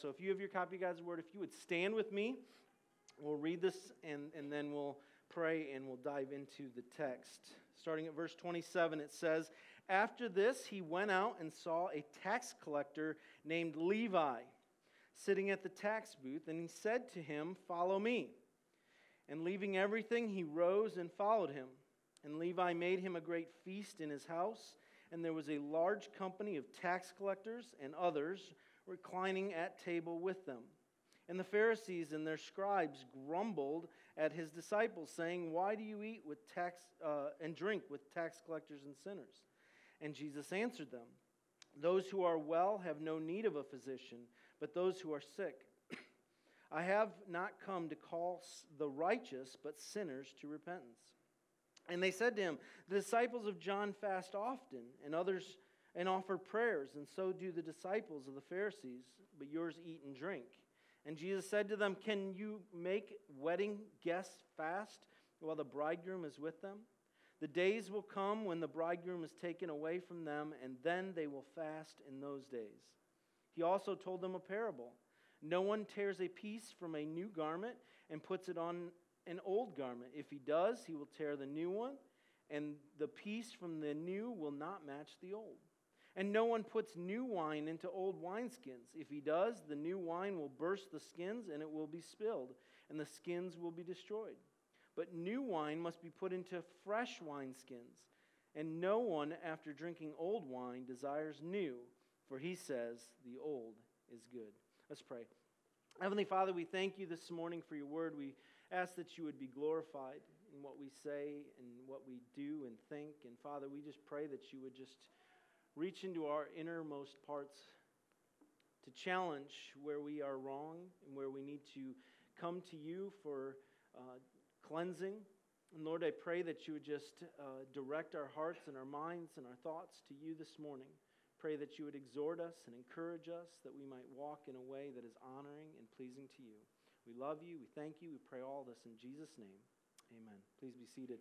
so if you have your copy of God's Word, if you would stand with me, we'll read this and, and then we'll pray and we'll dive into the text. Starting at verse 27, it says, After this, he went out and saw a tax collector named Levi sitting at the tax booth, and he said to him, Follow me. And leaving everything, he rose and followed him. And Levi made him a great feast in his house, and there was a large company of tax collectors and others reclining at table with them. And the Pharisees and their scribes grumbled at his disciples, saying, Why do you eat with tax uh, and drink with tax collectors and sinners? And Jesus answered them, Those who are well have no need of a physician, but those who are sick. I have not come to call the righteous, but sinners to repentance. And they said to him, The disciples of John fast often, and others and offer prayers, and so do the disciples of the Pharisees, but yours eat and drink. And Jesus said to them, Can you make wedding guests fast while the bridegroom is with them? The days will come when the bridegroom is taken away from them, and then they will fast in those days. He also told them a parable. No one tears a piece from a new garment and puts it on an old garment. If he does, he will tear the new one, and the piece from the new will not match the old. And no one puts new wine into old wineskins. If he does, the new wine will burst the skins and it will be spilled, and the skins will be destroyed. But new wine must be put into fresh wineskins. And no one, after drinking old wine, desires new, for he says, The old is good. Let's pray. Heavenly Father, we thank you this morning for your word. We ask that you would be glorified in what we say and what we do and think. And Father, we just pray that you would just reach into our innermost parts to challenge where we are wrong and where we need to come to you for uh, cleansing. And Lord, I pray that you would just uh, direct our hearts and our minds and our thoughts to you this morning. Pray that you would exhort us and encourage us that we might walk in a way that is honoring and pleasing to you. We love you. We thank you. We pray all this in Jesus' name. Amen. Please be seated.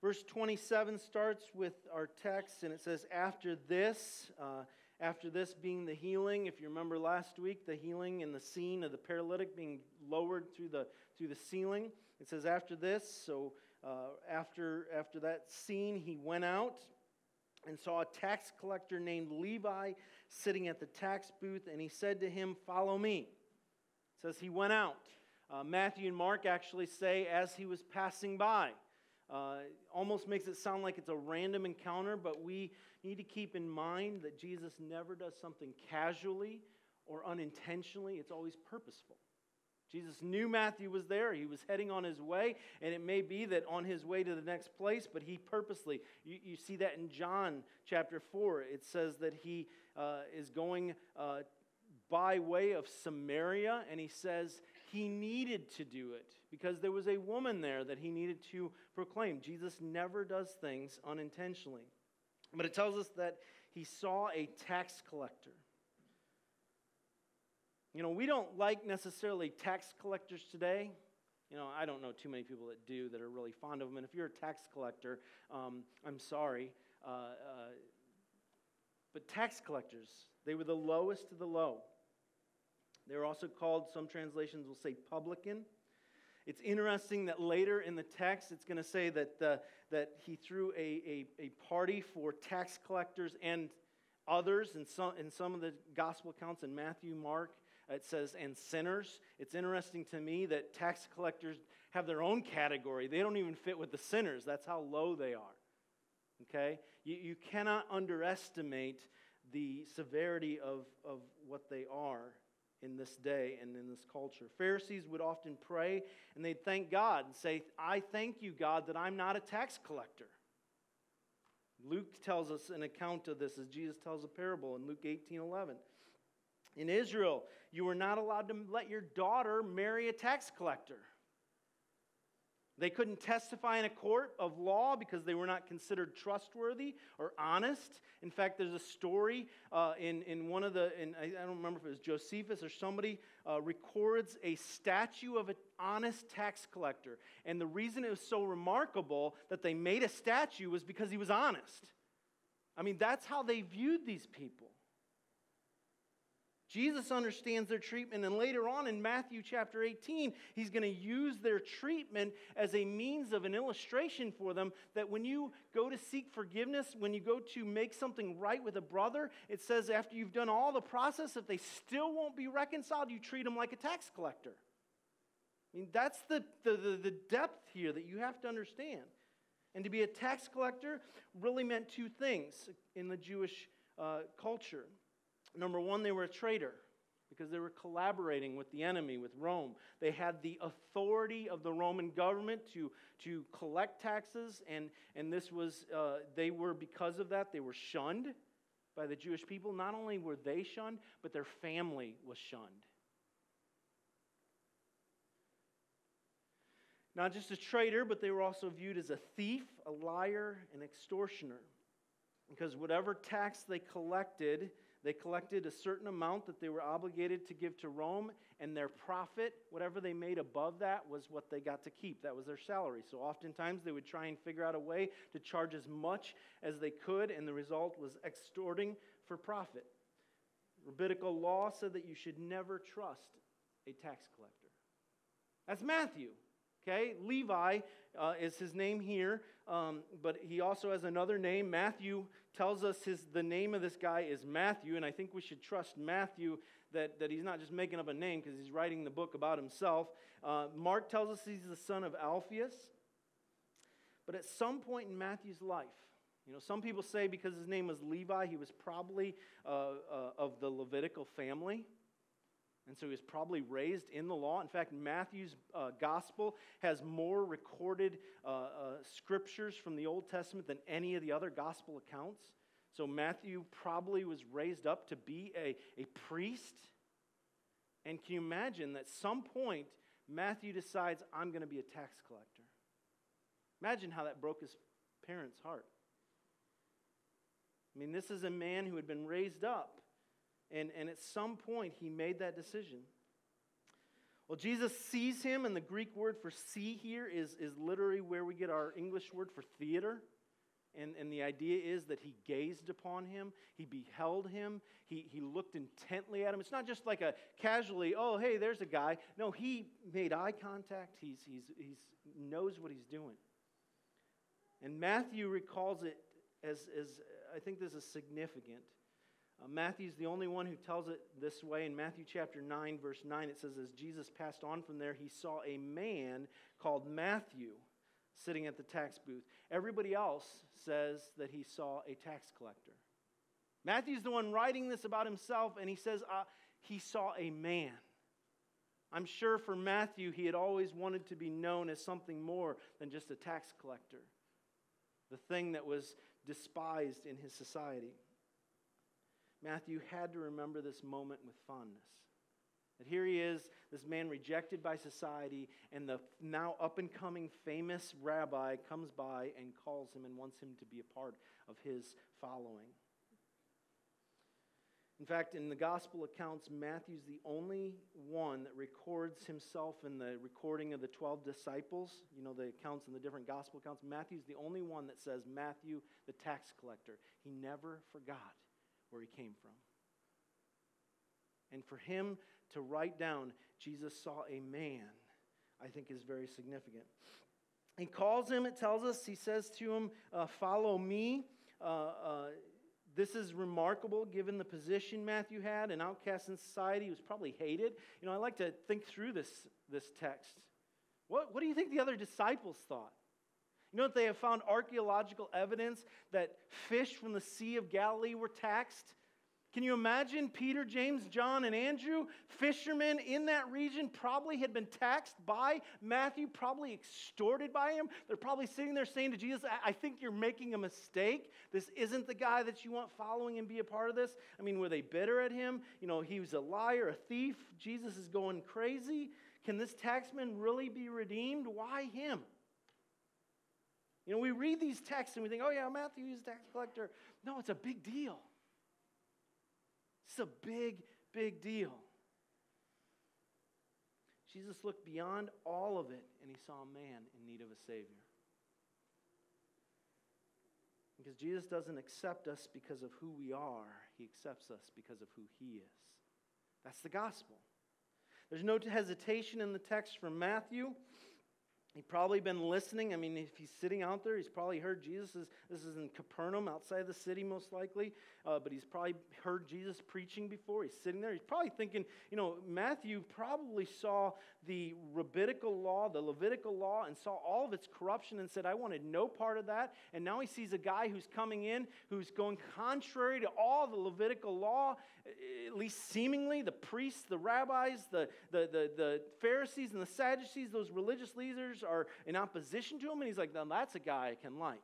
Verse 27 starts with our text, and it says, After this, uh, after this being the healing, if you remember last week, the healing and the scene of the paralytic being lowered through the, through the ceiling. It says, After this, so uh, after, after that scene, he went out and saw a tax collector named Levi sitting at the tax booth, and he said to him, Follow me. It says he went out. Uh, Matthew and Mark actually say, As he was passing by. Uh, almost makes it sound like it's a random encounter, but we need to keep in mind that Jesus never does something casually or unintentionally, it's always purposeful. Jesus knew Matthew was there. He was heading on his way, and it may be that on his way to the next place, but he purposely, you, you see that in John chapter 4. It says that he uh, is going uh, by way of Samaria, and he says he needed to do it because there was a woman there that he needed to proclaim. Jesus never does things unintentionally. But it tells us that he saw a tax collector. You know, we don't like necessarily tax collectors today. You know, I don't know too many people that do that are really fond of them. And if you're a tax collector, um, I'm sorry. Uh, uh, but tax collectors, they were the lowest of the low. They were also called, some translations will say publican. It's interesting that later in the text, it's going to say that, that he threw a, a, a, party for tax collectors and others. In some, in some of the gospel accounts in Matthew, Mark, it says, and sinners. It's interesting to me that tax collectors have their own category. They don't even fit with the sinners. That's how low they are. Okay? You, you cannot underestimate the severity of, of what they are in this day and in this culture. Pharisees would often pray and they'd thank God and say, I thank you, God, that I'm not a tax collector. Luke tells us an account of this as Jesus tells a parable in Luke 18 11. In Israel, you were not allowed to let your daughter marry a tax collector. They couldn't testify in a court of law because they were not considered trustworthy or honest. In fact, there's a story uh, in, in one of the, in, I don't remember if it was Josephus or somebody, uh, records a statue of an honest tax collector. And the reason it was so remarkable that they made a statue was because he was honest. I mean, that's how they viewed these people. Jesus understands their treatment, and later on in Matthew chapter 18, he's going to use their treatment as a means of an illustration for them that when you go to seek forgiveness, when you go to make something right with a brother, it says after you've done all the process, if they still won't be reconciled, you treat them like a tax collector. I mean, that's the, the, the, the depth here that you have to understand. And to be a tax collector really meant two things in the Jewish uh, culture. Number one, they were a traitor because they were collaborating with the enemy, with Rome. They had the authority of the Roman government to, to collect taxes, and, and this was, uh, they were, because of that, they were shunned by the Jewish people. Not only were they shunned, but their family was shunned. Not just a traitor, but they were also viewed as a thief, a liar, an extortioner. Because whatever tax they collected, they collected a certain amount that they were obligated to give to Rome, and their profit, whatever they made above that, was what they got to keep. That was their salary. So oftentimes they would try and figure out a way to charge as much as they could, and the result was extorting for profit. Rabbinical law said that you should never trust a tax collector. That's Matthew. Okay, Levi uh, is his name here, um, but he also has another name. Matthew tells us his, the name of this guy is Matthew, and I think we should trust Matthew that, that he's not just making up a name because he's writing the book about himself. Uh, Mark tells us he's the son of Alphaeus. But at some point in Matthew's life, you know, some people say because his name was Levi, he was probably uh, uh, of the Levitical family. And so he was probably raised in the law. In fact, Matthew's uh, gospel has more recorded uh, uh, scriptures from the Old Testament than any of the other gospel accounts. So Matthew probably was raised up to be a, a priest. And can you imagine that some point Matthew decides, I'm going to be a tax collector? Imagine how that broke his parents' heart. I mean, this is a man who had been raised up and, and at some point, he made that decision. Well, Jesus sees him, and the Greek word for see here is, is literally where we get our English word for theater. And, and the idea is that he gazed upon him, he beheld him, he, he looked intently at him. It's not just like a casually, oh, hey, there's a guy. No, he made eye contact, he's, he's, he's knows what he's doing. And Matthew recalls it as, as I think this is significant. Uh, Matthew's the only one who tells it this way. In Matthew chapter 9, verse 9, it says, As Jesus passed on from there, he saw a man called Matthew sitting at the tax booth. Everybody else says that he saw a tax collector. Matthew's the one writing this about himself, and he says uh, he saw a man. I'm sure for Matthew, he had always wanted to be known as something more than just a tax collector, the thing that was despised in his society. Matthew had to remember this moment with fondness. That here he is, this man rejected by society, and the now up and coming famous rabbi comes by and calls him and wants him to be a part of his following. In fact, in the gospel accounts, Matthew's the only one that records himself in the recording of the 12 disciples. You know, the accounts in the different gospel accounts. Matthew's the only one that says Matthew, the tax collector. He never forgot where he came from. And for him to write down, Jesus saw a man, I think is very significant. He calls him, it tells us, he says to him, uh, Follow me. Uh, uh, this is remarkable given the position Matthew had, an outcast in society. He was probably hated. You know, I like to think through this, this text. What, what do you think the other disciples thought? You know that they have found archaeological evidence that fish from the Sea of Galilee were taxed? Can you imagine Peter, James, John, and Andrew, fishermen in that region, probably had been taxed by Matthew, probably extorted by him? They're probably sitting there saying to Jesus, I think you're making a mistake. This isn't the guy that you want following and be a part of this. I mean, were they bitter at him? You know, he was a liar, a thief. Jesus is going crazy. Can this taxman really be redeemed? Why him? You know, we read these texts and we think, oh, yeah, Matthew is a tax collector. No, it's a big deal. It's a big, big deal. Jesus looked beyond all of it and he saw a man in need of a Savior. Because Jesus doesn't accept us because of who we are, He accepts us because of who He is. That's the gospel. There's no hesitation in the text from Matthew. He's probably been listening. I mean, if he's sitting out there, he's probably heard Jesus. Is, this is in Capernaum, outside the city, most likely. Uh, but he's probably heard Jesus preaching before. He's sitting there. He's probably thinking, you know, Matthew probably saw the rabbinical law, the Levitical law, and saw all of its corruption and said, I wanted no part of that. And now he sees a guy who's coming in who's going contrary to all the Levitical law, at least seemingly. The priests, the rabbis, the, the, the, the Pharisees, and the Sadducees, those religious leaders are in opposition to him. And he's like, now that's a guy I can like.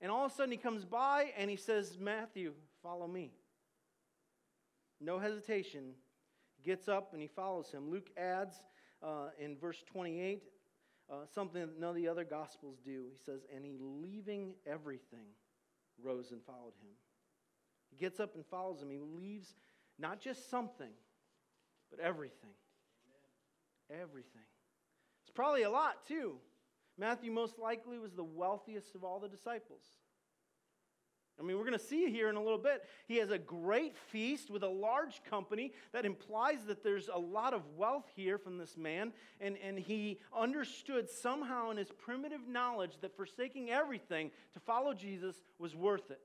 And all of a sudden he comes by and he says, Matthew, follow me. No hesitation gets up and he follows him. Luke adds uh, in verse 28 uh, something that none of the other Gospels do. He says, And he, leaving everything, rose and followed him. He gets up and follows him. He leaves not just something, but everything. Amen. Everything. It's probably a lot, too. Matthew most likely was the wealthiest of all the disciples. I mean, we're going to see here in a little bit. He has a great feast with a large company. That implies that there's a lot of wealth here from this man. And, and he understood somehow in his primitive knowledge that forsaking everything to follow Jesus was worth it.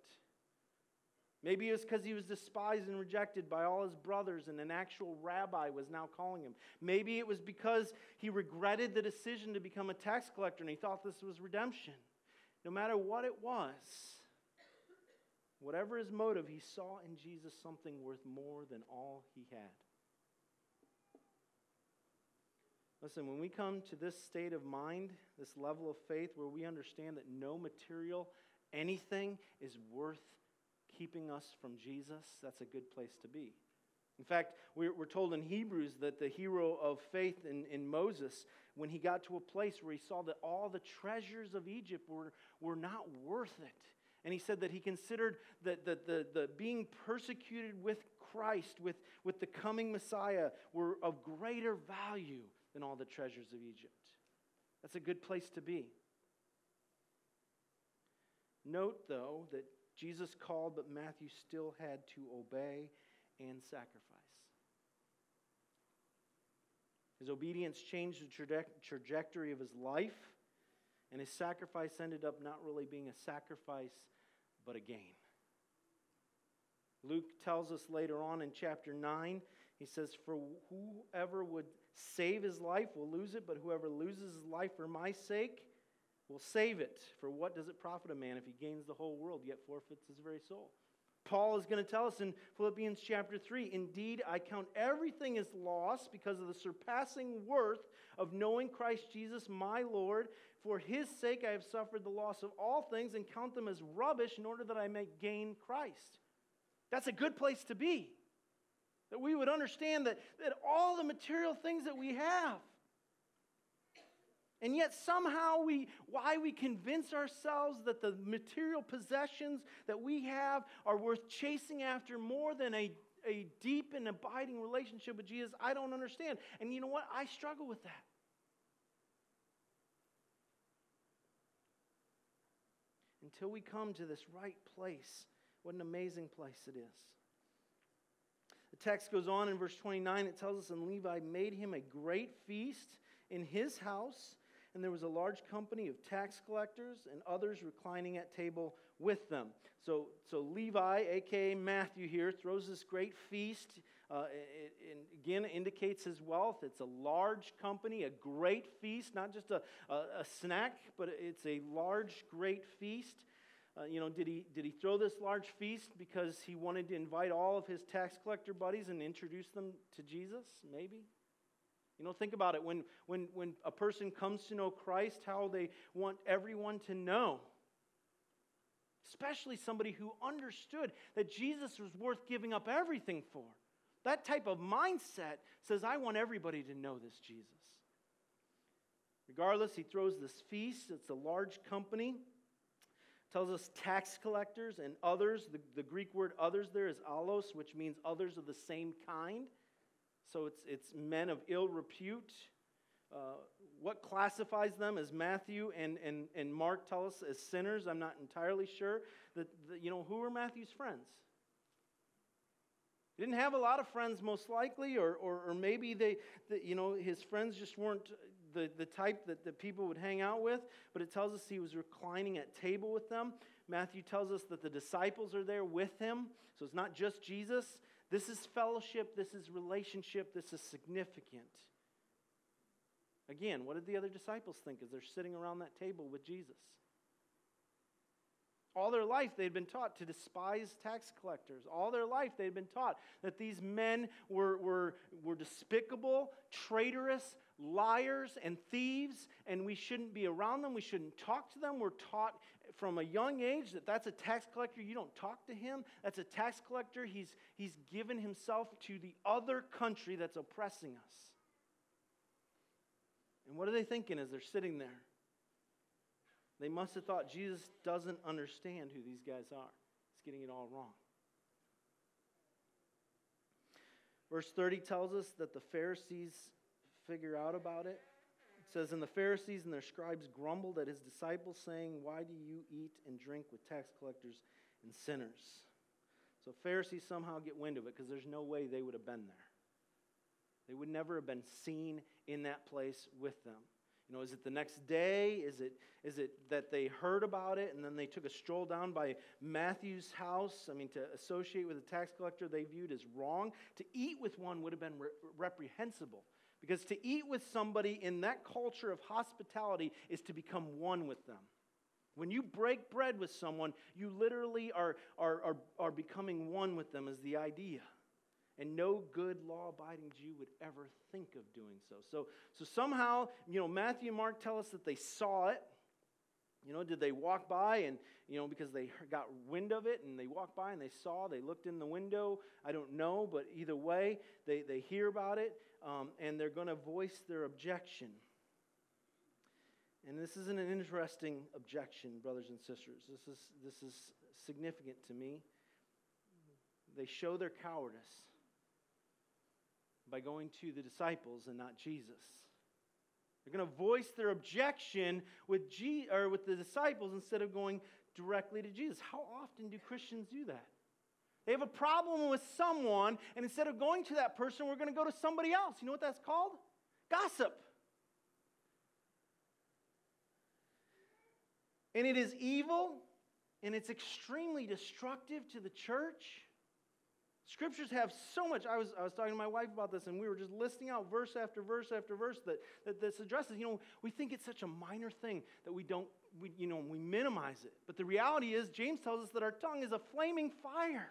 Maybe it was because he was despised and rejected by all his brothers, and an actual rabbi was now calling him. Maybe it was because he regretted the decision to become a tax collector and he thought this was redemption. No matter what it was, Whatever his motive, he saw in Jesus something worth more than all he had. Listen, when we come to this state of mind, this level of faith where we understand that no material, anything is worth keeping us from Jesus, that's a good place to be. In fact, we're, told in Hebrews that the hero of faith in, in Moses, when he got to a place where he saw that all the treasures of Egypt were, were not worth it, and he said that he considered that the, the, the being persecuted with Christ, with, with the coming Messiah, were of greater value than all the treasures of Egypt. That's a good place to be. Note, though, that Jesus called, but Matthew still had to obey and sacrifice. His obedience changed the trajectory of his life, and his sacrifice ended up not really being a sacrifice but a gain. Luke tells us later on in chapter 9, he says, For whoever would save his life will lose it, but whoever loses his life for my sake will save it. For what does it profit a man if he gains the whole world yet forfeits his very soul? Paul is going to tell us in Philippians chapter 3 Indeed, I count everything as loss because of the surpassing worth of knowing Christ Jesus my Lord. For his sake I have suffered the loss of all things and count them as rubbish in order that I may gain Christ. That's a good place to be. That we would understand that, that all the material things that we have, and yet, somehow, we, why we convince ourselves that the material possessions that we have are worth chasing after more than a, a deep and abiding relationship with Jesus, I don't understand. And you know what? I struggle with that. Until we come to this right place, what an amazing place it is. The text goes on in verse 29. It tells us, And Levi made him a great feast in his house and there was a large company of tax collectors and others reclining at table with them. So, so Levi, aka Matthew, here throws this great feast. Uh, it, again, indicates his wealth. It's a large company, a great feast, not just a, a, a snack, but it's a large, great feast. Uh, you know, did he, did he throw this large feast because he wanted to invite all of his tax collector buddies and introduce them to Jesus? Maybe. You know, think about it. When, when, when a person comes to know Christ, how they want everyone to know. Especially somebody who understood that Jesus was worth giving up everything for. That type of mindset says, I want everybody to know this Jesus. Regardless, he throws this feast. It's a large company. Tells us tax collectors and others. The, the Greek word others there is allos, which means others of the same kind. So it's, it's men of ill repute. uh, what classifies them as Matthew and, and, and Mark tell us as sinners. I'm not entirely sure. That, that, you know, who were Matthew's friends? He didn't have a lot of friends, most likely, or, or, or maybe they, the, you know, his friends just weren't the, the type that, that people would hang out with, but it tells us he was reclining at table with them. Matthew tells us that the disciples are there with him, so it's not just Jesus. This is fellowship, this is relationship, this is significant. Again, what did the other disciples think as they're sitting around that table with Jesus? All their life, they'd been taught to despise tax collectors. All their life, they'd been taught that these men were, were, were despicable, traitorous, liars, and thieves, and we shouldn't be around them. We shouldn't talk to them. We're taught from a young age that that's a tax collector. You don't talk to him. That's a tax collector. He's, he's given himself to the other country that's oppressing us. And what are they thinking as they're sitting there? They must have thought Jesus doesn't understand who these guys are. He's getting it all wrong. Verse 30 tells us that the Pharisees figure out about it. It says, And the Pharisees and their scribes grumbled at his disciples, saying, Why do you eat and drink with tax collectors and sinners? So Pharisees somehow get wind of it because there's no way they would have been there. They would never have been seen in that place with them. You know, is it the next day? Is it, is it that they heard about it and then they took a stroll down by Matthew's house? I mean, to associate with a tax collector they viewed as wrong. To eat with one would have been re- reprehensible. Because to eat with somebody in that culture of hospitality is to become one with them. When you break bread with someone, you literally are, are, are, are becoming one with them, is the idea. And no good law abiding Jew would ever think of doing so. So, so somehow, you know, Matthew and Mark tell us that they saw it. You know, did they walk by and, you know, because they got wind of it and they walked by and they saw, they looked in the window? I don't know, but either way, they, they hear about it um, and they're going to voice their objection. And this isn't an interesting objection, brothers and sisters. This is, this is significant to me. They show their cowardice by going to the disciples and not Jesus. They're going to voice their objection with, G- or with the disciples instead of going directly to Jesus. How often do Christians do that? They have a problem with someone, and instead of going to that person, we're going to go to somebody else. You know what that's called? Gossip. And it is evil, and it's extremely destructive to the church. Scriptures have so much. I was, I was talking to my wife about this, and we were just listing out verse after verse after verse that, that this addresses. You know, we think it's such a minor thing that we don't, we, you know, we minimize it. But the reality is, James tells us that our tongue is a flaming fire.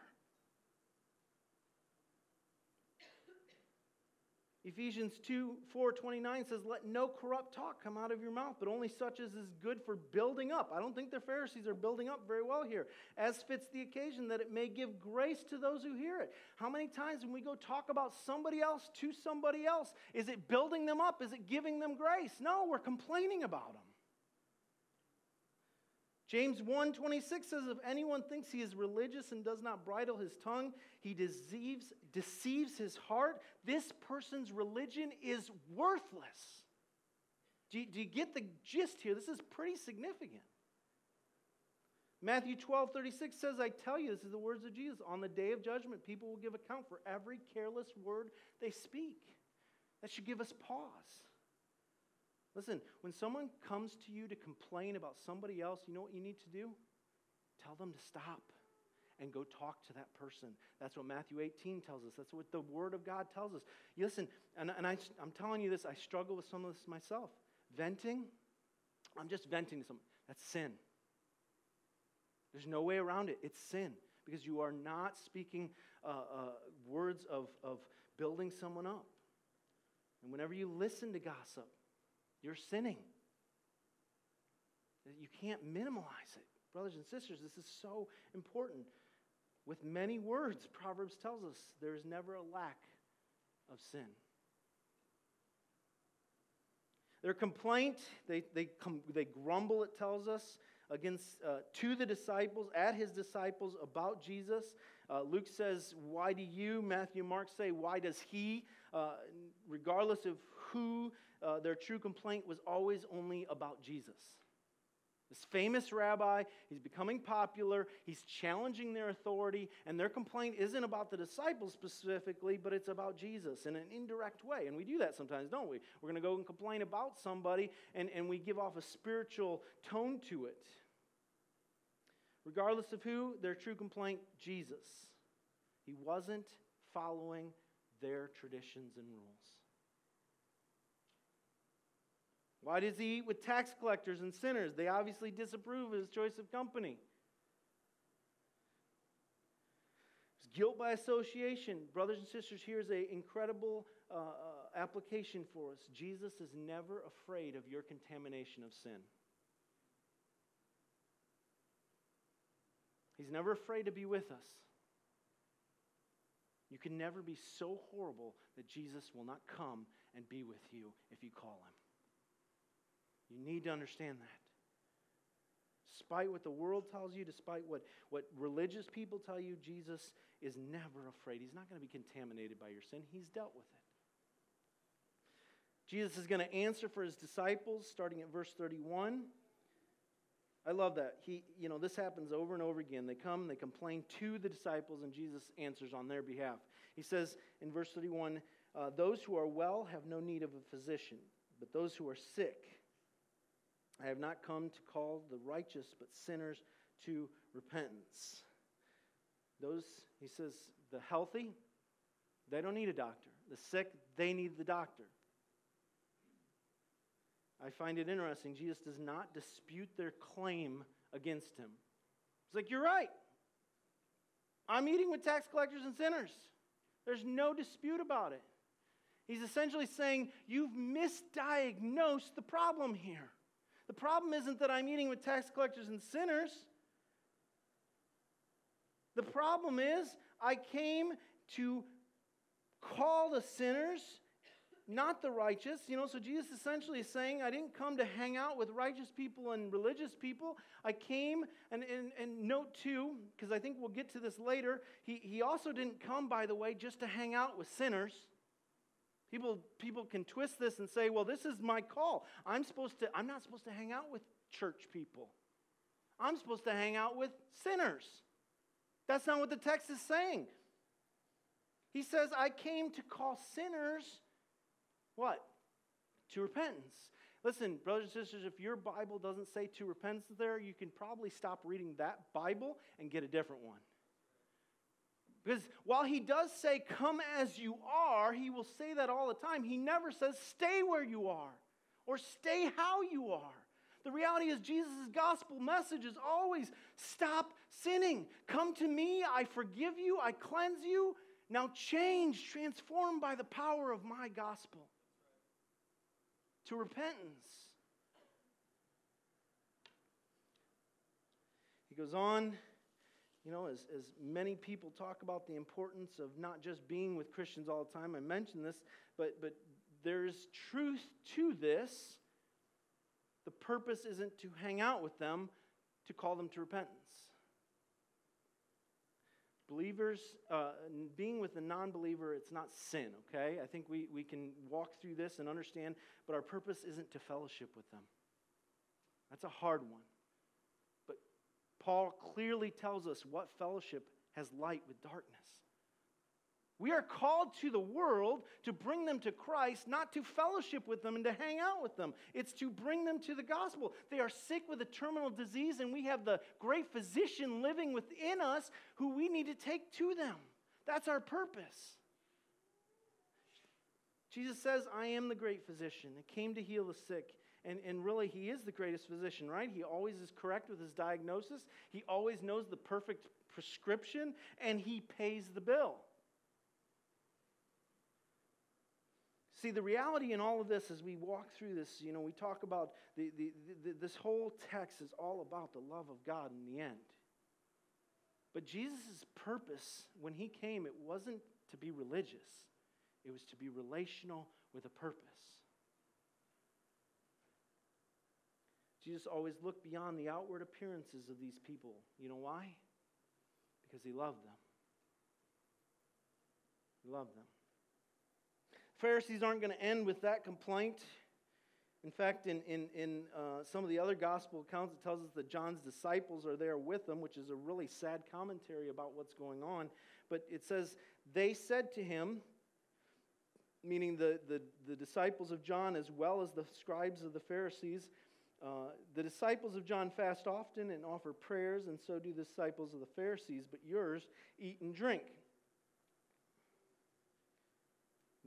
Ephesians 2 4 29 says, Let no corrupt talk come out of your mouth, but only such as is good for building up. I don't think the Pharisees are building up very well here, as fits the occasion, that it may give grace to those who hear it. How many times when we go talk about somebody else to somebody else, is it building them up? Is it giving them grace? No, we're complaining about them. James 1:26 says if anyone thinks he is religious and does not bridle his tongue, he deceives deceives his heart. This person's religion is worthless. Do you, do you get the gist here? This is pretty significant. Matthew 12, 36 says, I tell you, this is the words of Jesus. On the day of judgment, people will give account for every careless word they speak. That should give us pause. Listen, when someone comes to you to complain about somebody else, you know what you need to do? Tell them to stop and go talk to that person. That's what Matthew 18 tells us. That's what the Word of God tells us. You listen, and, and I, I'm telling you this, I struggle with some of this myself. Venting, I'm just venting to someone. That's sin. There's no way around it. It's sin because you are not speaking uh, uh, words of, of building someone up. And whenever you listen to gossip, you're sinning. You can't minimize it. Brothers and sisters, this is so important. With many words, Proverbs tells us there is never a lack of sin. Their complaint, they, they, come, they grumble, it tells us, against uh, to the disciples, at his disciples about Jesus. Uh, Luke says, Why do you, Matthew Mark say, Why does he? Uh, regardless of who uh, their true complaint was always only about Jesus. This famous rabbi, he's becoming popular, he's challenging their authority, and their complaint isn't about the disciples specifically, but it's about Jesus in an indirect way. And we do that sometimes, don't we? We're going to go and complain about somebody, and, and we give off a spiritual tone to it. Regardless of who, their true complaint, Jesus. He wasn't following their traditions and rules. Why does he eat with tax collectors and sinners? They obviously disapprove of his choice of company. It's guilt by association. Brothers and sisters, here's an incredible uh, uh, application for us. Jesus is never afraid of your contamination of sin. He's never afraid to be with us. You can never be so horrible that Jesus will not come and be with you if you call him. You need to understand that. Despite what the world tells you, despite what, what religious people tell you, Jesus is never afraid. He's not going to be contaminated by your sin, He's dealt with it. Jesus is going to answer for His disciples, starting at verse 31. I love that. He, you know, this happens over and over again. They come, they complain to the disciples, and Jesus answers on their behalf. He says in verse 31 uh, Those who are well have no need of a physician, but those who are sick. I have not come to call the righteous, but sinners to repentance. Those, he says, the healthy, they don't need a doctor. The sick, they need the doctor. I find it interesting. Jesus does not dispute their claim against him. He's like, You're right. I'm eating with tax collectors and sinners. There's no dispute about it. He's essentially saying, You've misdiagnosed the problem here. The problem isn't that I'm eating with tax collectors and sinners. The problem is, I came to call the sinners not the righteous. You know, so Jesus essentially is saying, I didn't come to hang out with righteous people and religious people. I came, and, and, and note two, because I think we'll get to this later, he, he also didn't come, by the way, just to hang out with sinners. People, people can twist this and say, well, this is my call. I'm supposed to, I'm not supposed to hang out with church people. I'm supposed to hang out with sinners. That's not what the text is saying. He says, I came to call sinners what? To repentance. Listen, brothers and sisters, if your Bible doesn't say to repentance there, you can probably stop reading that Bible and get a different one. Because while he does say, come as you are, he will say that all the time. He never says, stay where you are or stay how you are. The reality is, Jesus' gospel message is always stop sinning. Come to me, I forgive you, I cleanse you. Now change, transformed by the power of my gospel to repentance. He goes on, you know, as, as many people talk about the importance of not just being with Christians all the time. I mentioned this, but, but there's truth to this. The purpose isn't to hang out with them, to call them to repentance. Believers, uh, being with a non believer, it's not sin, okay? I think we, we can walk through this and understand, but our purpose isn't to fellowship with them. That's a hard one. Paul clearly tells us what fellowship has light with darkness. We are called to the world to bring them to Christ, not to fellowship with them and to hang out with them. It's to bring them to the gospel. They are sick with a terminal disease, and we have the great physician living within us who we need to take to them. That's our purpose. Jesus says, I am the great physician. I came to heal the sick. And, and really, he is the greatest physician, right? He always is correct with his diagnosis, he always knows the perfect prescription, and he pays the bill. See, the reality in all of this as we walk through this, you know, we talk about the, the, the, this whole text is all about the love of God in the end. But Jesus' purpose when he came, it wasn't to be religious, it was to be relational with a purpose. Jesus always looked beyond the outward appearances of these people. You know why? Because he loved them. He loved them. Pharisees aren't going to end with that complaint. In fact, in, in, in uh, some of the other gospel accounts, it tells us that John's disciples are there with him, which is a really sad commentary about what's going on. But it says, They said to him, meaning the, the, the disciples of John as well as the scribes of the Pharisees, uh, the disciples of John fast often and offer prayers, and so do the disciples of the Pharisees, but yours eat and drink.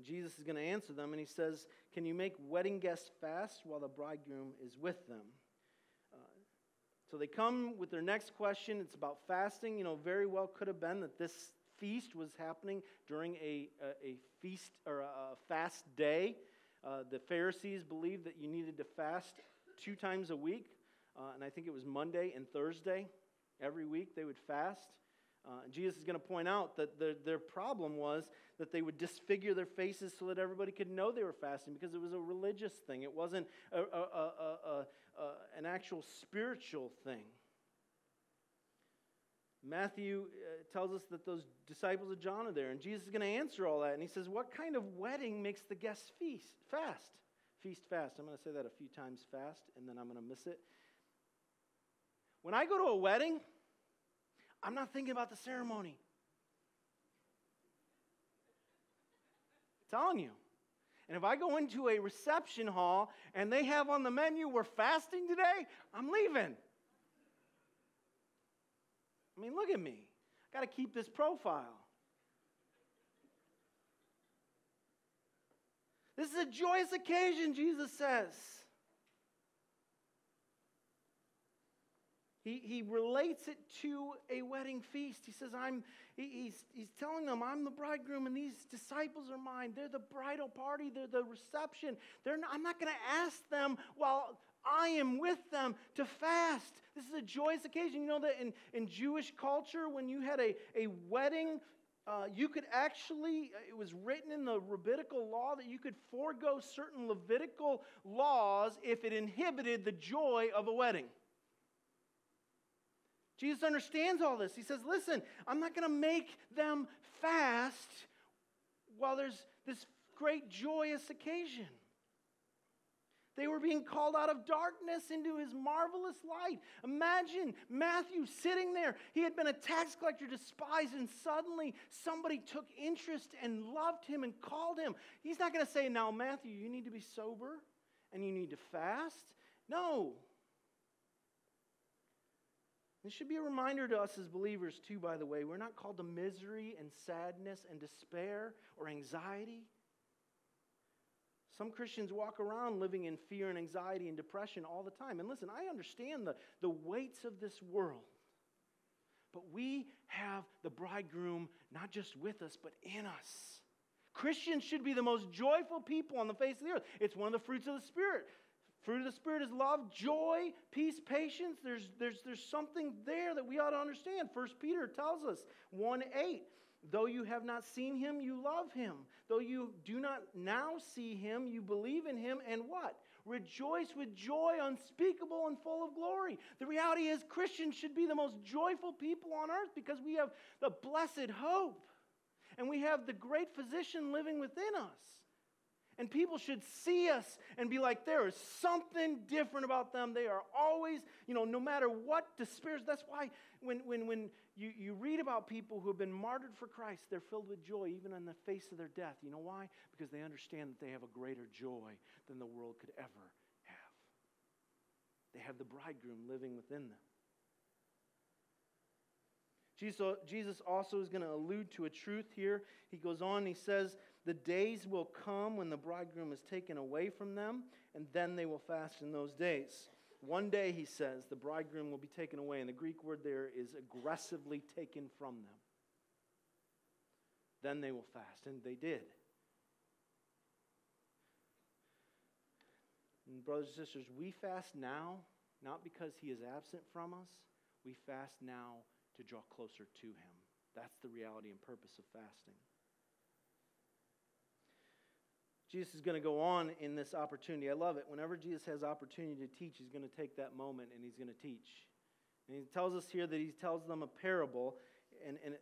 Jesus is going to answer them, and he says, Can you make wedding guests fast while the bridegroom is with them? Uh, so they come with their next question. It's about fasting. You know, very well could have been that this feast was happening during a, a, a feast or a, a fast day. Uh, the Pharisees believed that you needed to fast two times a week, uh, and I think it was Monday and Thursday. Every week they would fast. Uh, Jesus is going to point out that their, their problem was that they would disfigure their faces so that everybody could know they were fasting because it was a religious thing. It wasn't a, a, a, an actual spiritual thing. Matthew uh, tells us that those disciples of John are there, and Jesus is going to answer all that. And he says, What kind of wedding makes the guests feast? Fast. Feast fast. I'm going to say that a few times fast, and then I'm going to miss it. When I go to a wedding, I'm not thinking about the ceremony. I'm telling you. And if I go into a reception hall and they have on the menu, we're fasting today, I'm leaving. I mean, look at me. I got to keep this profile. This is a joyous occasion, Jesus says. He, he relates it to a wedding feast. He says, I'm, he, he's, he's telling them, I'm the bridegroom and these disciples are mine. They're the bridal party, they're the reception. They're not, I'm not going to ask them while I am with them to fast. This is a joyous occasion. You know that in, in Jewish culture, when you had a, a wedding, uh, you could actually, it was written in the rabbinical law that you could forego certain Levitical laws if it inhibited the joy of a wedding. Jesus understands all this. He says, Listen, I'm not going to make them fast while there's this great joyous occasion. They were being called out of darkness into his marvelous light. Imagine Matthew sitting there. He had been a tax collector, despised, and suddenly somebody took interest and loved him and called him. He's not going to say, Now, Matthew, you need to be sober and you need to fast. No. This should be a reminder to us as believers, too, by the way. We're not called to misery and sadness and despair or anxiety. Some Christians walk around living in fear and anxiety and depression all the time. And listen, I understand the, the weights of this world. But we have the bridegroom not just with us, but in us. Christians should be the most joyful people on the face of the earth. It's one of the fruits of the Spirit. Fruit of the Spirit is love, joy, peace, patience. There's, there's, there's something there that we ought to understand. First Peter tells us 1 8. Though you have not seen him, you love him. Though you do not now see him, you believe in him, and what? Rejoice with joy unspeakable and full of glory. The reality is, Christians should be the most joyful people on earth because we have the blessed hope and we have the great physician living within us. And people should see us and be like, there is something different about them. They are always, you know, no matter what despairs. That's why when, when, when you, you read about people who have been martyred for Christ, they're filled with joy even in the face of their death. You know why? Because they understand that they have a greater joy than the world could ever have. They have the bridegroom living within them. Jesus also is going to allude to a truth here. He goes on, he says, The days will come when the bridegroom is taken away from them, and then they will fast in those days. One day, he says, the bridegroom will be taken away, and the Greek word there is aggressively taken from them. Then they will fast, and they did. And brothers and sisters, we fast now, not because he is absent from us, we fast now to draw closer to Him. That's the reality and purpose of fasting. Jesus is going to go on in this opportunity. I love it. Whenever Jesus has opportunity to teach, he's going to take that moment and he's going to teach. And he tells us here that he tells them a parable, and, and uh,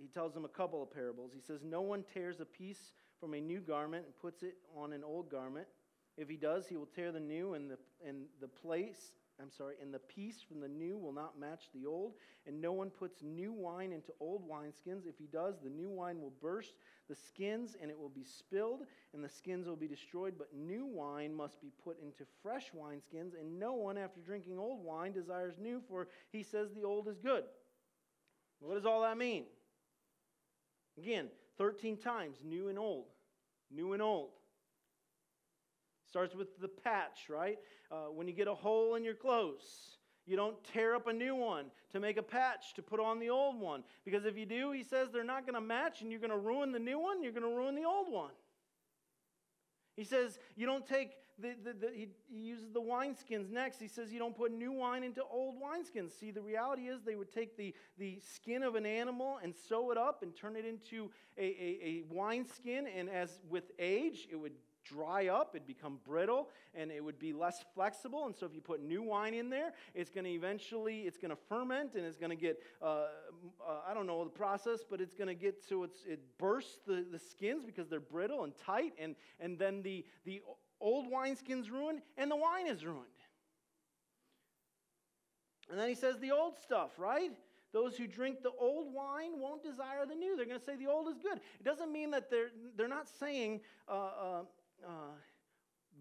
he tells them a couple of parables. He says, No one tears a piece from a new garment and puts it on an old garment. If he does, he will tear the new, and the, and the place, I'm sorry, and the piece from the new will not match the old. And no one puts new wine into old wineskins. If he does, the new wine will burst the skins, and it will be spilled, and the skins will be destroyed. But new wine must be put into fresh wineskins, and no one, after drinking old wine, desires new, for he says the old is good. What does all that mean? Again, 13 times, new and old. New and old. Starts with the patch, right? Uh, when you get a hole in your clothes, you don't tear up a new one to make a patch to put on the old one. Because if you do, he says they're not going to match and you're going to ruin the new one, you're going to ruin the old one. He says you don't take the, the, the, he, he uses the wineskins next. He says you don't put new wine into old wineskins. See, the reality is they would take the, the skin of an animal and sew it up and turn it into a, a, a wineskin, and as with age, it would dry up, it'd become brittle, and it would be less flexible. And so if you put new wine in there, it's going to eventually, it's going to ferment and it's going to get, uh, uh, I don't know the process, but it's going to get so it's, it bursts the, the skins because they're brittle and tight, and, and then the, the old wineskin's ruined and the wine is ruined. And then he says the old stuff, right? Those who drink the old wine won't desire the new. They're going to say the old is good. It doesn't mean that they're, they're not saying uh, uh, uh,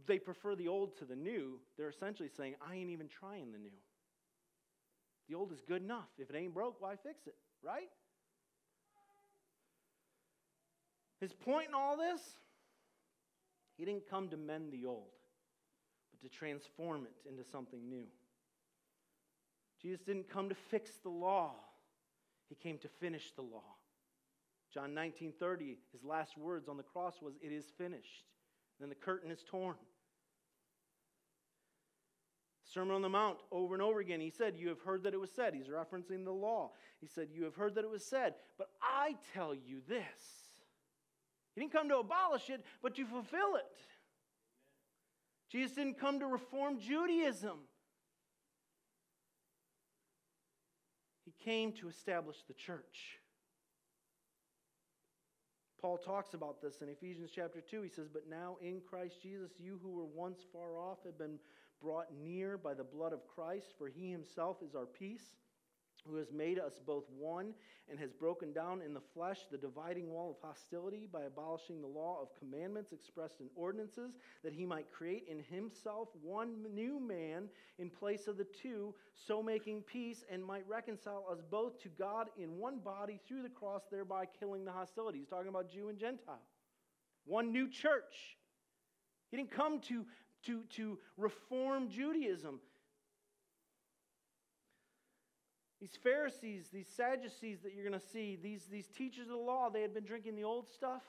they prefer the old to the new, they're essentially saying, I ain't even trying the new. The old is good enough. If it ain't broke, why fix it, right? His point in all this, he didn't come to mend the old, but to transform it into something new. Jesus didn't come to fix the law, he came to finish the law. John 19:30, his last words on the cross was, It is finished. Then the curtain is torn. Sermon on the Mount, over and over again, he said, You have heard that it was said. He's referencing the law. He said, You have heard that it was said, but I tell you this. He didn't come to abolish it, but to fulfill it. Jesus didn't come to reform Judaism, he came to establish the church. Paul talks about this in Ephesians chapter 2. He says, But now in Christ Jesus, you who were once far off have been brought near by the blood of Christ, for he himself is our peace who has made us both one and has broken down in the flesh the dividing wall of hostility by abolishing the law of commandments expressed in ordinances, that he might create in himself one new man in place of the two, so making peace, and might reconcile us both to God in one body through the cross, thereby killing the hostility. He's talking about Jew and Gentile. One new church. He didn't come to, to, to reform Judaism. These Pharisees, these Sadducees that you're going to see, these, these teachers of the law, they had been drinking the old stuff,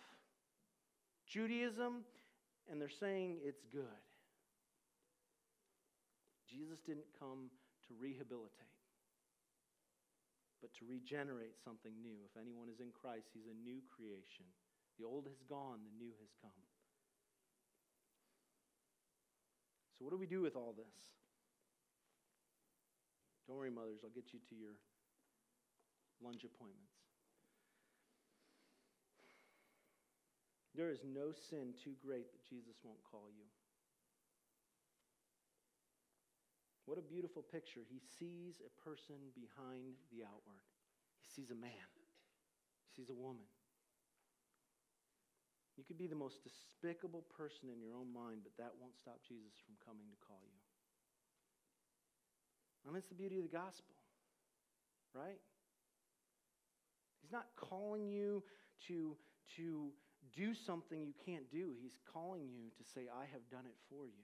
Judaism, and they're saying it's good. Jesus didn't come to rehabilitate, but to regenerate something new. If anyone is in Christ, he's a new creation. The old has gone, the new has come. So, what do we do with all this? Don't worry, mothers, I'll get you to your lunch appointments. There is no sin too great that Jesus won't call you. What a beautiful picture. He sees a person behind the outward. He sees a man. He sees a woman. You could be the most despicable person in your own mind, but that won't stop Jesus from coming to call you. And that's the beauty of the gospel, right? He's not calling you to, to do something you can't do. He's calling you to say, I have done it for you.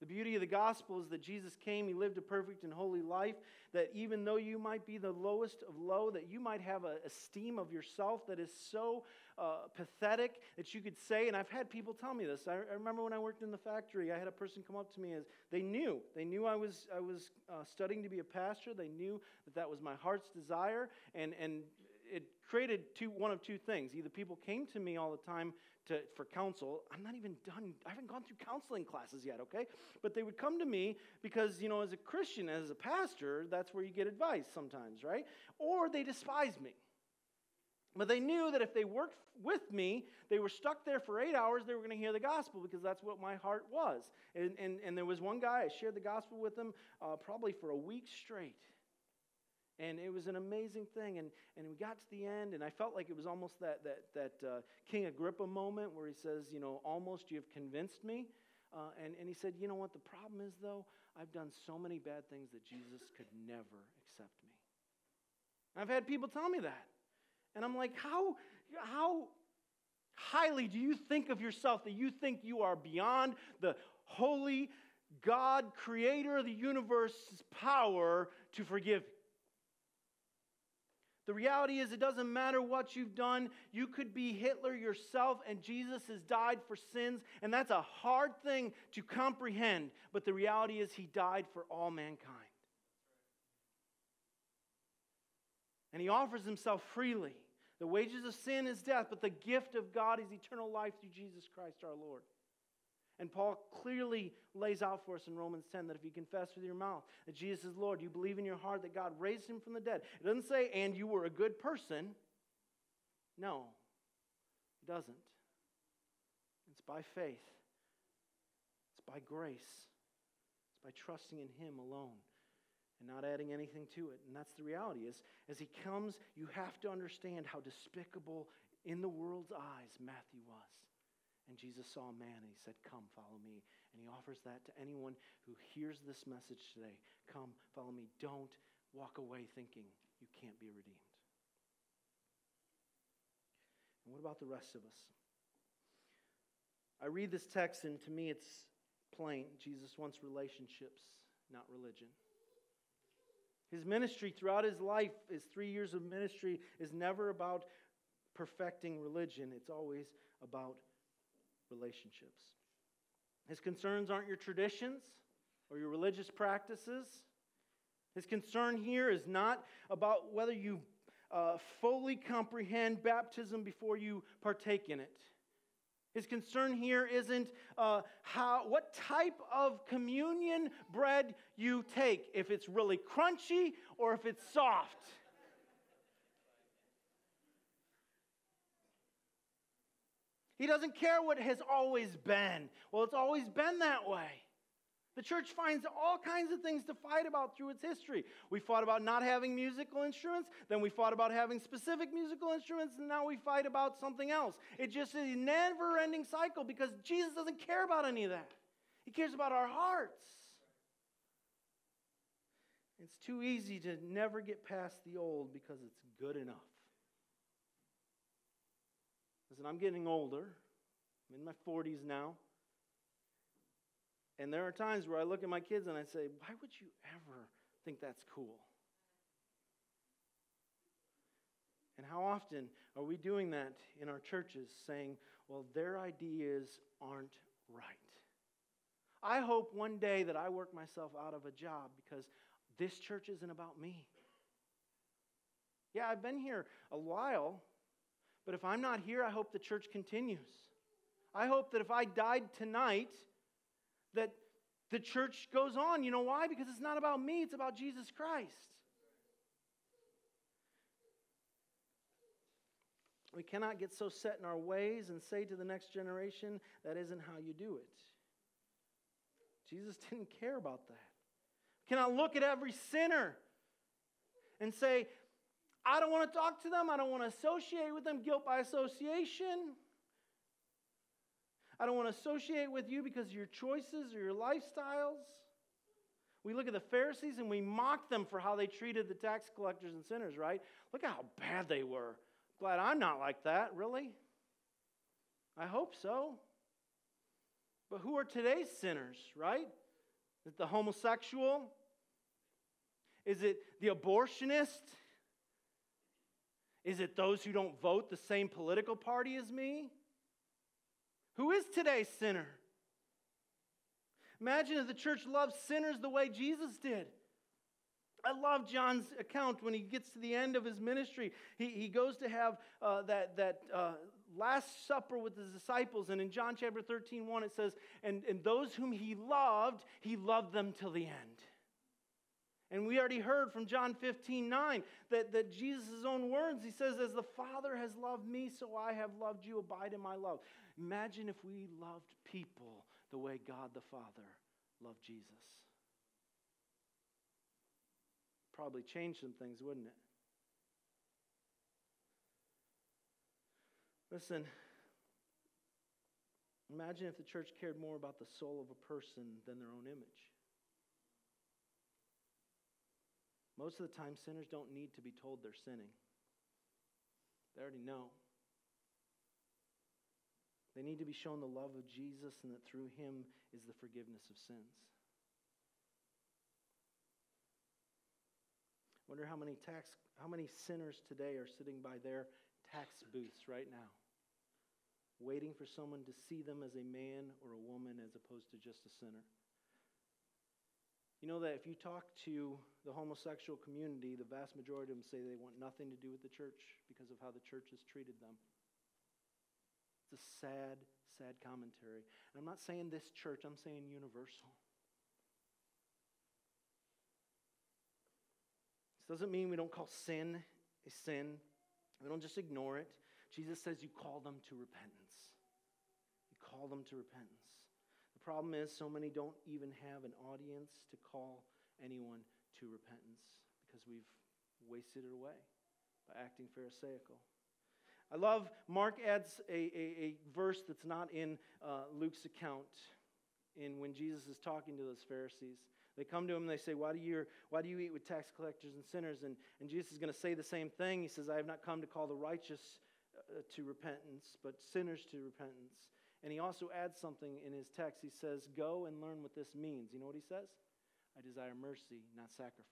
The beauty of the gospel is that Jesus came, he lived a perfect and holy life, that even though you might be the lowest of low, that you might have an esteem of yourself that is so uh, pathetic that you could say, and I've had people tell me this. I, I, remember when I worked in the factory, I had a person come up to me as they knew, they knew I was, I was uh, studying to be a pastor. They knew that that was my heart's desire, and, and it created two, one of two things. Either people came to me all the time to, for counsel. I'm not even done, I haven't gone through counseling classes yet, okay? But they would come to me because, you know, as a Christian, as a pastor, that's where you get advice sometimes, right? Or they despise me. But they knew that if they worked with me, they were stuck there for eight hours, they were going to hear the gospel because that's what my heart was. And, and, and there was one guy, I shared the gospel with him uh, probably for a week straight. And it was an amazing thing. And, and we got to the end, and I felt like it was almost that, that, that uh, King Agrippa moment where he says, You know, almost you've convinced me. Uh, and, and he said, You know what? The problem is, though, I've done so many bad things that Jesus could never accept me. I've had people tell me that. And I'm like, How, how highly do you think of yourself that you think you are beyond the holy God, creator of the universe's power to forgive the reality is, it doesn't matter what you've done. You could be Hitler yourself, and Jesus has died for sins, and that's a hard thing to comprehend. But the reality is, he died for all mankind. And he offers himself freely. The wages of sin is death, but the gift of God is eternal life through Jesus Christ our Lord. And Paul clearly lays out for us in Romans 10 that if you confess with your mouth that Jesus is Lord, you believe in your heart that God raised him from the dead. It doesn't say, and you were a good person. No, it doesn't. It's by faith, it's by grace, it's by trusting in him alone and not adding anything to it. And that's the reality is as he comes, you have to understand how despicable in the world's eyes Matthew was. And Jesus saw a man and he said, Come, follow me. And he offers that to anyone who hears this message today. Come, follow me. Don't walk away thinking you can't be redeemed. And what about the rest of us? I read this text, and to me it's plain. Jesus wants relationships, not religion. His ministry throughout his life, his three years of ministry, is never about perfecting religion, it's always about relationships. His concerns aren't your traditions or your religious practices. His concern here is not about whether you uh, fully comprehend baptism before you partake in it. His concern here isn't uh, how, what type of communion bread you take, if it's really crunchy or if it's soft. He doesn't care what has always been. Well, it's always been that way. The church finds all kinds of things to fight about through its history. We fought about not having musical instruments, then we fought about having specific musical instruments, and now we fight about something else. It just is a never ending cycle because Jesus doesn't care about any of that. He cares about our hearts. It's too easy to never get past the old because it's good enough. Listen, I'm getting older. I'm in my 40s now. And there are times where I look at my kids and I say, why would you ever think that's cool? And how often are we doing that in our churches, saying, well, their ideas aren't right? I hope one day that I work myself out of a job because this church isn't about me. Yeah, I've been here a while, but if I'm not here, I hope the church continues. I hope that if I died tonight, that the church goes on. You know why? Because it's not about me, it's about Jesus Christ. We cannot get so set in our ways and say to the next generation, that isn't how you do it. Jesus didn't care about that. We cannot look at every sinner and say, I don't want to talk to them. I don't want to associate with them. Guilt by association. I don't want to associate with you because of your choices or your lifestyles. We look at the Pharisees and we mock them for how they treated the tax collectors and sinners, right? Look how bad they were. Glad I'm not like that, really. I hope so. But who are today's sinners, right? Is it the homosexual? Is it the abortionist? Is it those who don't vote the same political party as me? Who is today's sinner? Imagine if the church loved sinners the way Jesus did. I love John's account when he gets to the end of his ministry. He, he goes to have uh, that, that uh, Last Supper with his disciples. And in John chapter 13, 1, it says, and, and those whom he loved, he loved them till the end. And we already heard from John 15, 9, that, that Jesus' own words, he says, As the Father has loved me, so I have loved you. Abide in my love. Imagine if we loved people the way God the Father loved Jesus. Probably change some things, wouldn't it? Listen, imagine if the church cared more about the soul of a person than their own image. Most of the time, sinners don't need to be told they're sinning, they already know. They need to be shown the love of Jesus and that through him is the forgiveness of sins. Wonder how many tax how many sinners today are sitting by their tax booths right now waiting for someone to see them as a man or a woman as opposed to just a sinner. You know that if you talk to the homosexual community, the vast majority of them say they want nothing to do with the church because of how the church has treated them. It's a sad, sad commentary. And I'm not saying this church, I'm saying universal. This doesn't mean we don't call sin a sin. We don't just ignore it. Jesus says you call them to repentance. You call them to repentance. Problem is, so many don't even have an audience to call anyone to repentance because we've wasted it away by acting Pharisaical. I love, Mark adds a, a, a verse that's not in uh, Luke's account in when Jesus is talking to those Pharisees. They come to him and they say, Why do you, why do you eat with tax collectors and sinners? And, and Jesus is going to say the same thing. He says, I have not come to call the righteous uh, to repentance, but sinners to repentance. And he also adds something in his text. He says, Go and learn what this means. You know what he says? I desire mercy, not sacrifice.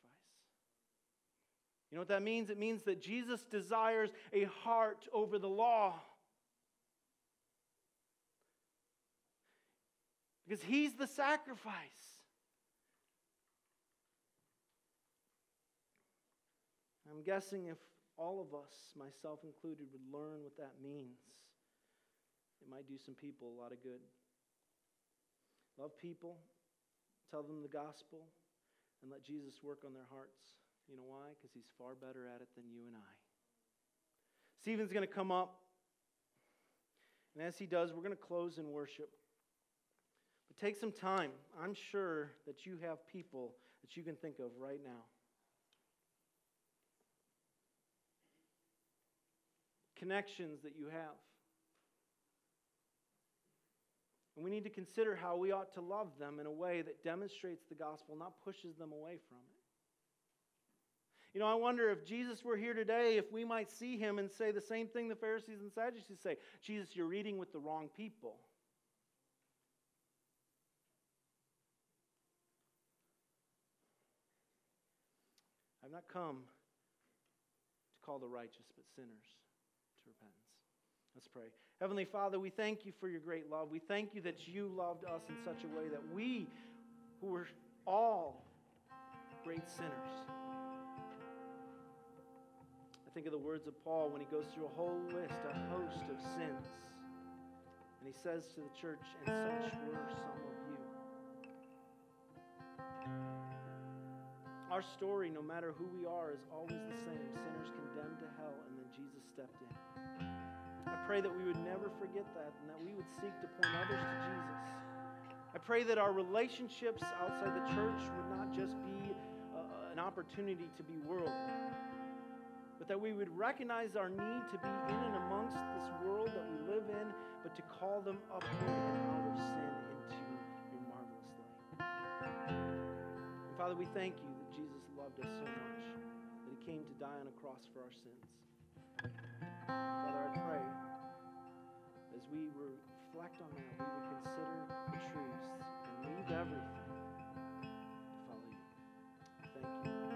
You know what that means? It means that Jesus desires a heart over the law. Because he's the sacrifice. I'm guessing if all of us, myself included, would learn what that means, it might do some people a lot of good. Love people, tell them the gospel, and let Jesus work on their hearts. You know why? Because he's far better at it than you and I. Stephen's going to come up, and as he does, we're going to close in worship. But take some time. I'm sure that you have people that you can think of right now connections that you have. And we need to consider how we ought to love them in a way that demonstrates the gospel, not pushes them away from it. You know, I wonder if Jesus were here today, if we might see him and say the same thing the Pharisees and Sadducees say Jesus, you're reading with the wrong people. I've not come to call the righteous, but sinners to repentance. Let's pray. Heavenly Father, we thank you for your great love. We thank you that you loved us in such a way that we, who were all great sinners, I think of the words of Paul when he goes through a whole list, a host of sins. And he says to the church, and such were some of you. Our story, no matter who we are, is always the same sinners condemned to hell, and then Jesus stepped in. I pray that we would never forget that and that we would seek to point others to Jesus. I pray that our relationships outside the church would not just be uh, an opportunity to be worldly, but that we would recognize our need to be in and amongst this world that we live in, but to call them upward and out of sin into your marvelous light. Father, we thank you that Jesus loved us so much that he came to die on a cross for our sins. Father, I pray as we reflect on that, we would consider the truths and leave everything to follow you. Thank you.